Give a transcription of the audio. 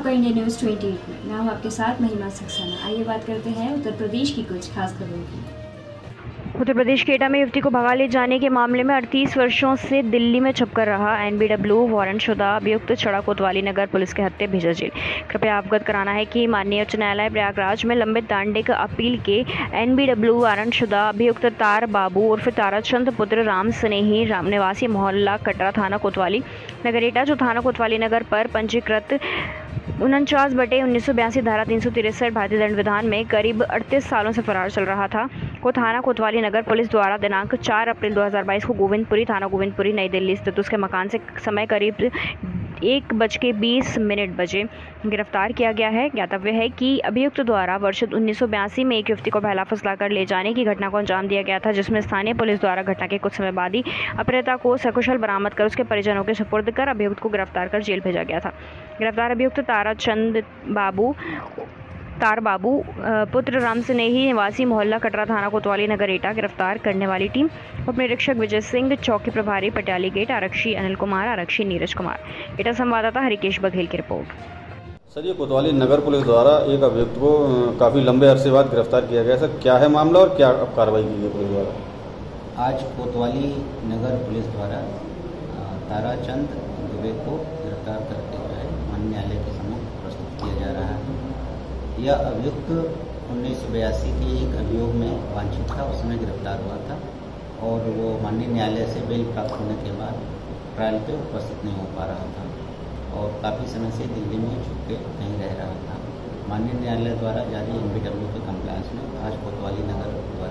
आपका India news 28 में। मैं हूँ आपके साथ महिमा सक्सेना। आइए बात करते हैं उत्तर प्रदेश की कुछ खास खबरों की। उत्तर प्रदेश के एटा में युवती को भगा ले जाने के मामले में 38 वर्षों से दिल्ली में छुपकर रहा एनबीडब्ल्यू वारंट शुदा। अभियुक्त छड़ा कोतवाली नगर पुलिस के हत्या, भेजा जेल। कृपया अवगत कराना है कि माननीय उच्च न्यायालय प्रयागराज में लंबित दांडिक अपील के एनबीडब्ल्यू वारंट शुदा। अभियुक्त तार बाबू उर्फ़ ताराचंद, पुत्र राम स्नेही, राम निवासी मोहल्ला कटरा थाना कोतवाली। नगर एटा जो थाना कोतवाली नगर पर पंजीकृत उनचास बटे उन्नीस धारा तीन भारतीय दंड विधान में करीब अड़तीस सालों से फरार चल रहा था। को थाना कोतवाली नगर पुलिस द्वारा दिनांक 4 अप्रैल 2022 को गोविंदपुरी, थाना गोविंदपुरी, नई दिल्ली स्थित उसके मकान से समय करीब एक बज के बीस मिनट बजे गिरफ़्तार किया गया है। ज्ञातव्य है कि अभियुक्त द्वारा वर्ष उन्नीस सौ बयासी में एक युवती को बहला फुसला कर ले जाने की घटना को अंजाम दिया गया था, जिसमें स्थानीय पुलिस द्वारा घटना के कुछ समय बाद ही अपहृता को सकुशल बरामद कर उसके परिजनों के सुपुर्द कर अभियुक्त को गिरफ़्तार कर जेल भेजा गया था। गिरफ़्तार अभियुक्त तारा चंद बाबू तार बाबू पुत्र राम स्नेही निवासी मोहल्ला कटरा थाना कोतवाली नगर एटा गिरफ़्तार करने वाली टीम उप निरीक्षक विजय सिंह चौकी प्रभारी पटियाली गेट आरक्षी अनिल कुमार आरक्षी नीरज कुमार। एटा संवाददाता हरिकेश बघेल की रिपोर्ट। सर ये कोतवाली नगर पुलिस द्वारा एक अभियुक्त को काफ़ी लंबे अरसे बाद गिरफ़्तार किया गया सर क्या है मामला और क्या कार्रवाई की गई पुलिस द्वारा? आज कोतवाली नगर पुलिस द्वारा ताराचंद दुबे को गिरफ़्तार करते हुए न्यायालय के सम्मुख प्रस्तुत किया जा रहा है यह अभियुक्त उन्नीस सौ बयासी के एक अभियोग में वांछित था, उसमें गिरफ़्तार हुआ था और वो माननीय न्यायालय से बेल प्राप्त होने के बाद ट्रायल पे उपस्थित नहीं हो पा रहा था और काफ़ी समय से दिल्ली में छुप के नहीं रह रहा था। माननीय न्यायालय द्वारा जारी एम के कंप्लायंस में आज कोतवाली नगर द्वारा